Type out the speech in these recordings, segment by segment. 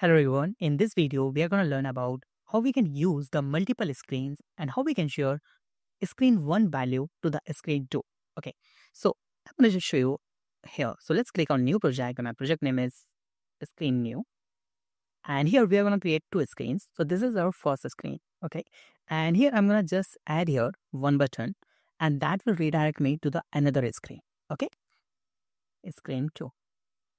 Hello everyone, in this video we are going to learn about how we can use the multiple screens and how we can share screen 1 value to the screen 2. Okay, so I'm going to just show you here. So let's click on new project and my project name is screen new. And here we are going to create two screens. So this is our first screen. Okay, and here I'm going to just add here one button and that will redirect me to the another screen. Okay, screen 2.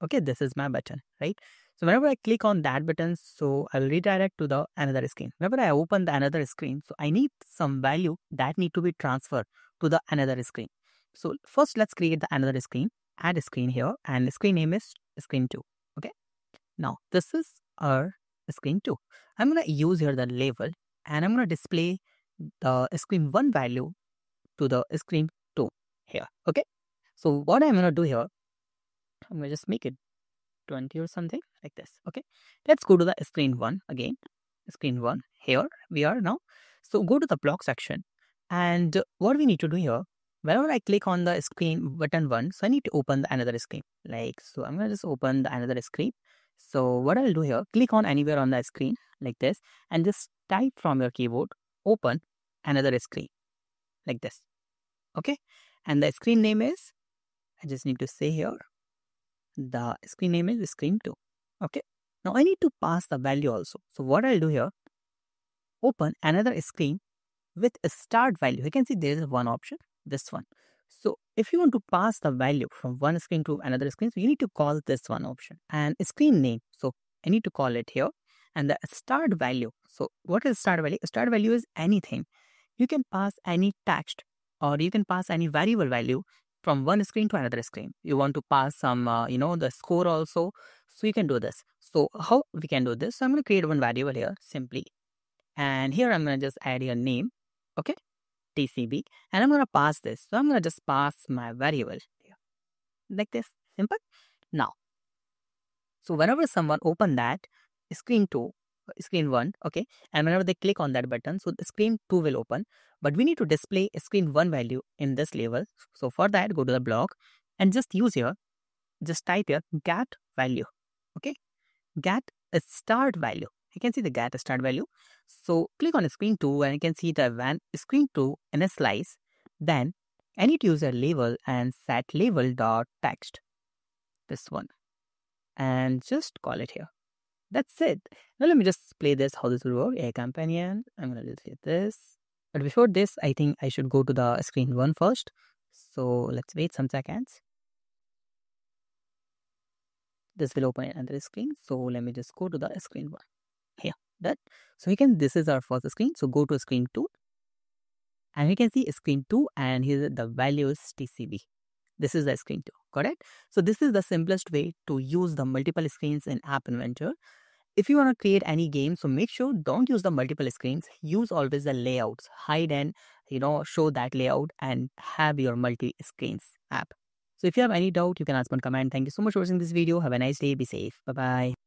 Okay, this is my button, right? So whenever I click on that button, so I'll redirect to the another screen. Whenever I open the another screen, so I need some value that need to be transferred to the another screen. So first let's create the another screen, add a screen here and the screen name is screen 2. Okay. Now this is our screen 2. I'm going to use here the label and I'm going to display the screen 1 value to the screen 2 here. Okay. So what I'm going to do here, I'm going to just make it 20 or something like this okay? Let's go to the screen one again screen one. Here we are now. So go to the block section. And what we need to do here whenever i click on the screen button one so i need to open the another screen. Like so i'm gonna just open the another screen. So what i'll do here click on anywhere on the screen like this and just type from your keyboard open another screen like this okay? And the screen name is i just need to say here the screen name is screen 2 okay? Now i need to pass the value also. So what i'll do here open another screen with a start value. You can see there is one option this one. So if you want to pass the value from one screen to another screen so you need to call this one option and screen name. So i need to call it here and the start value. So what is start value? Start value is anything. You can pass any text or you can pass any variable value from one screen to another screen. You want to pass some, uh, you know, the score also. So you can do this. So how we can do this? So I'm going to create one variable here simply. And here I'm going to just add your name. Okay. TCB. And I'm going to pass this. So I'm going to just pass my variable here. Like this. Simple. Now. So whenever someone open that screen 2, screen 1 okay? And whenever they click on that button so the screen 2 will open. But we need to display a screen 1 value in this label. So for that go to the block and just use here just type here get value okay? Get a start value. You can see the get a start value. So click on screen 2 and you can see the van screen 2 initialize then I need to use a label and set label dot text this one. And just call it here that's it. Now let me just play this, how this will work. A companion. I'm going to just hit this. But before this, I think I should go to the screen one first. So let's wait some seconds. This will open another screen. So let me just go to the screen one. Here, that. So we can, this is our first screen. So go to screen two. And you can see screen 2 and here the value is TCB. This is the screen 2, correct? So this is the simplest way to use the multiple screens in App Inventor. If you want to create any game, so make sure don't use the multiple screens. Use always the layouts. Hide and, you know, show that layout and have your multi-screens app. So if you have any doubt, you can ask one comment. Thank you so much for watching this video. Have a nice day. Be safe. Bye-bye.